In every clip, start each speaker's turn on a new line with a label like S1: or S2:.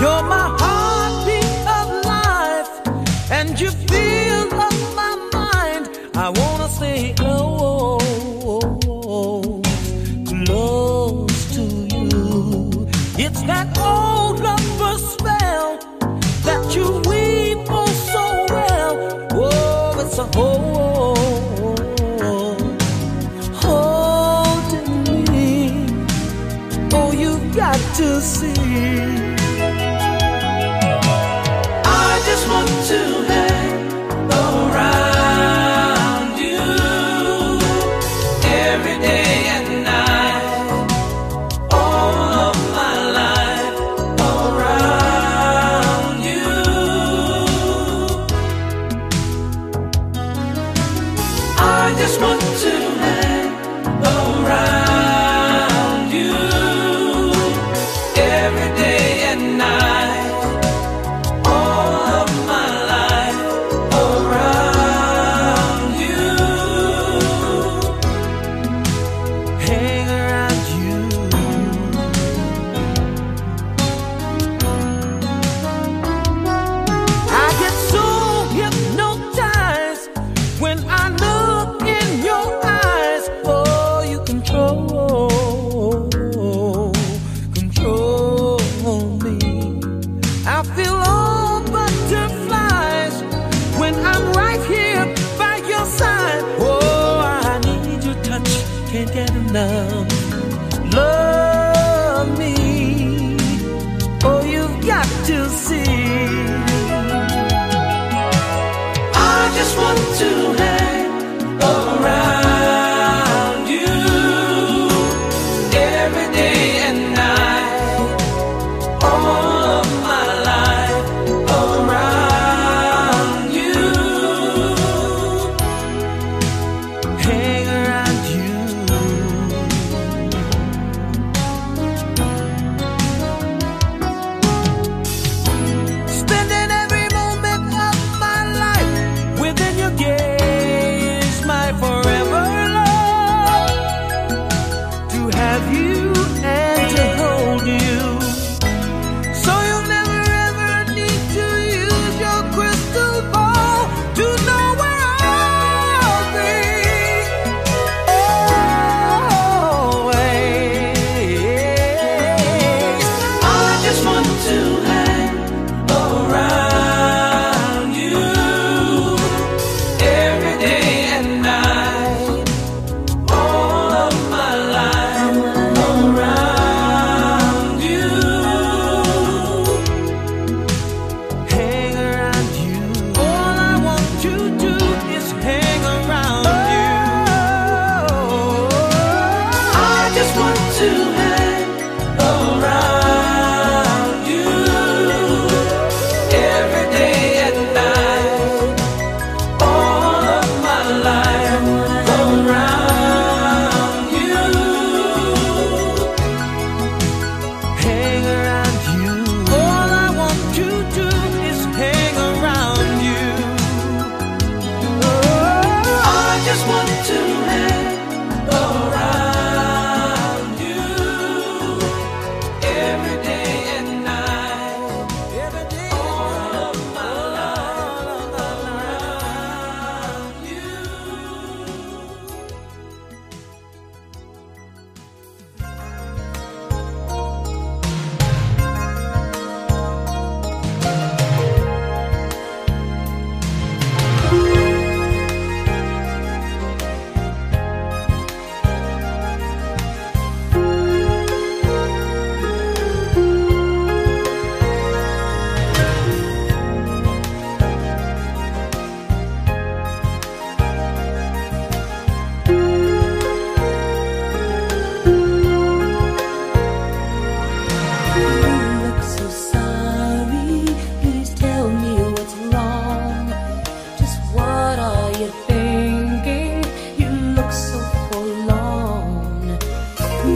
S1: You're my heartbeat of life, and you feel up my mind. I wanna stay close to you. It's that old lover spell that you weave so well. Oh, it's a whole. to see
S2: just want
S3: to help.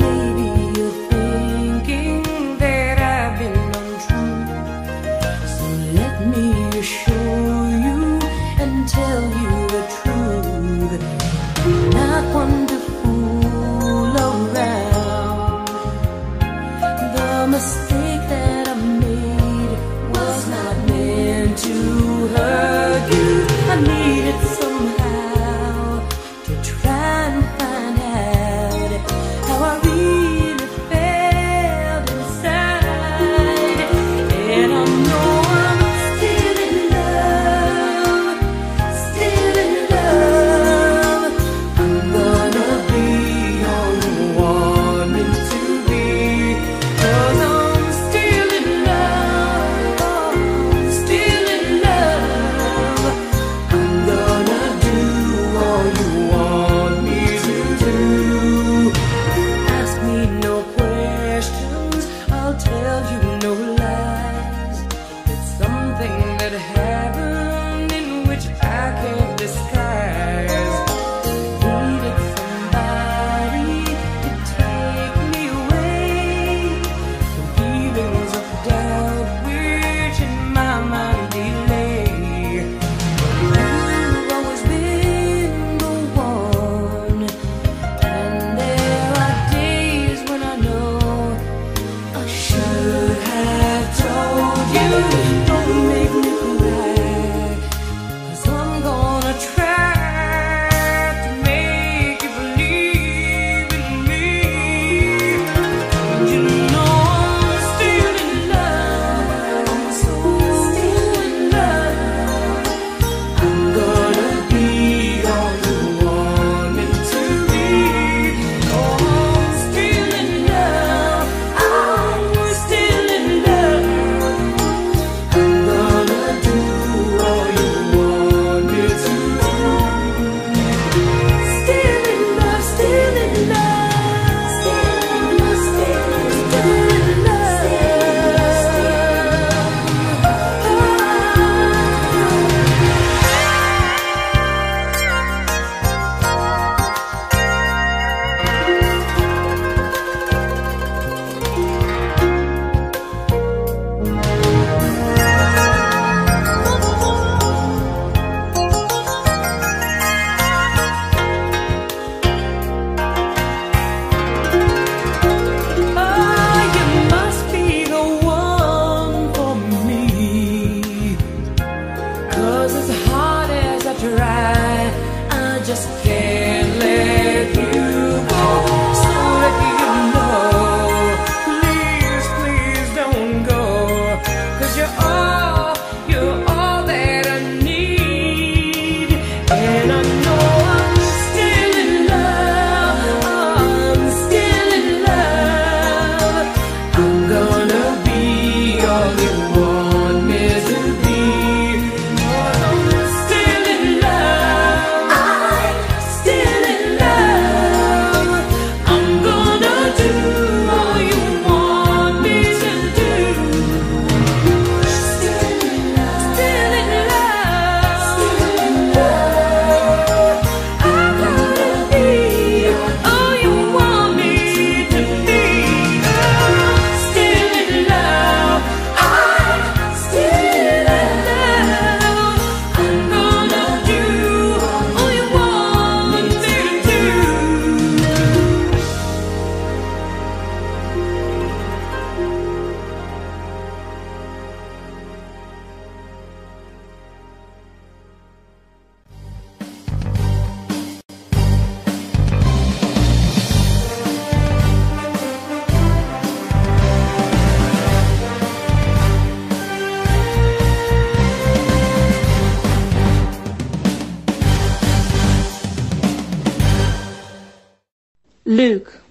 S3: me.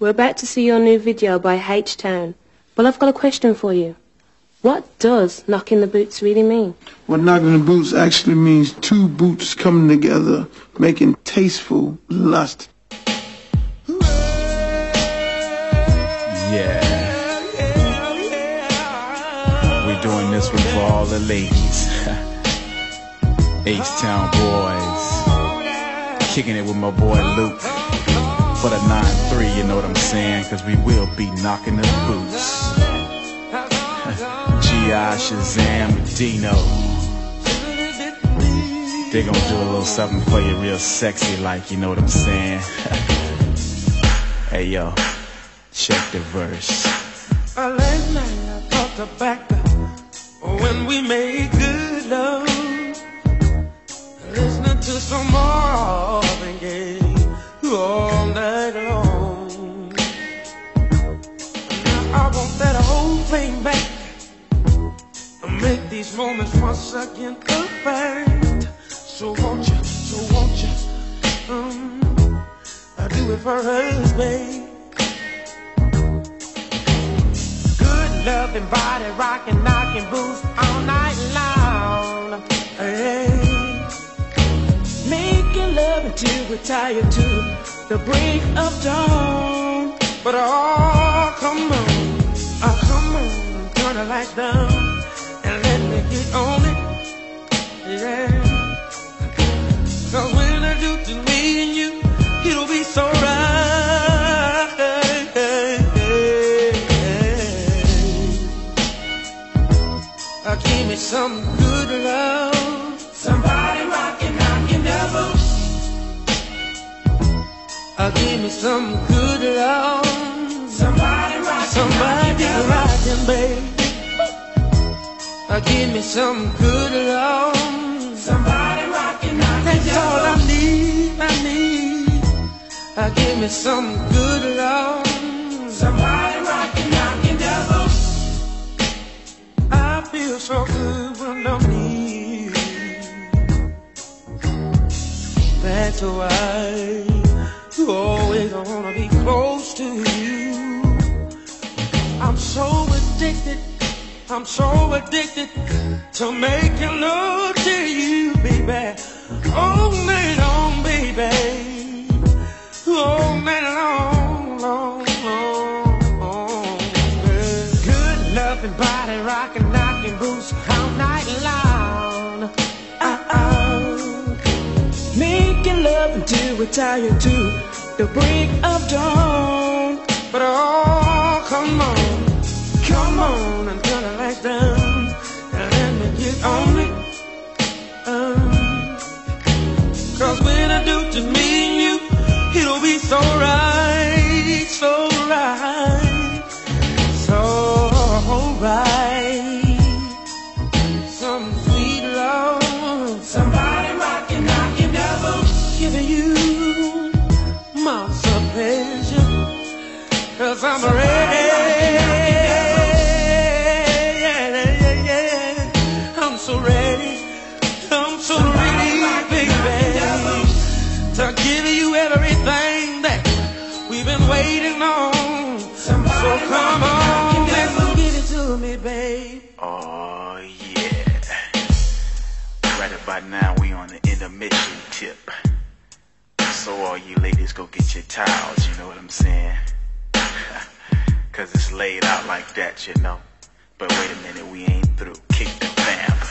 S4: Luke, we're about to see your new video by H-Town. But I've got a question for you. What does
S5: knocking the
S4: boots really mean?
S6: Well, knocking the boots actually means two boots coming together, making tasteful lust.
S7: Yeah. We're doing this one for all the ladies. H-Town boys. Kicking it with my boy Luke. For the 9-3, you know what I'm saying? Cause we will be knocking the boots. G.I. Shazam Dino.
S2: They gonna do a little something
S7: for you real sexy like, you know what I'm saying? hey yo, check the verse.
S2: Uh, last night I thought back when we made good love. Moments once again perfect. So won't you, so won't you, um, I do it for us, babe.
S8: Good loving body, rocking, knocking boots all night long.
S2: Hey.
S3: Making love until we're tired to the break of dawn.
S2: But oh, come on, oh, come on, turn the lights Uh, give me some good love. Somebody rockin', knockin' That's all I need, I need. Uh, give me some good love. Somebody rockin', knockin' devil. I feel so good when I'm near. That's why you always wanna be close to you. I'm so addicted. I'm so addicted to making love to you, baby. All night long, baby. All night long, long, long, long. Yeah.
S8: Good loving body, rocking, knocking boots all night long.
S2: Uh-oh.
S3: Making love until we're tired to the break of dawn.
S2: But oh, Cause I'm ready. I'm so ready. I'm so ready, baby. To give you everything that we've been waiting on. So come on and give it to me, babe.
S7: Oh yeah. Right about now we on the intermission tip. So all you ladies go get your towels, you know what I'm saying? Cause it's laid out like that, you know. But wait a minute, we ain't through. Kick the vamp.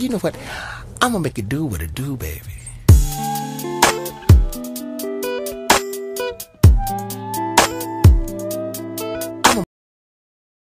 S1: You know what? I'm gonna make a do what a do, baby.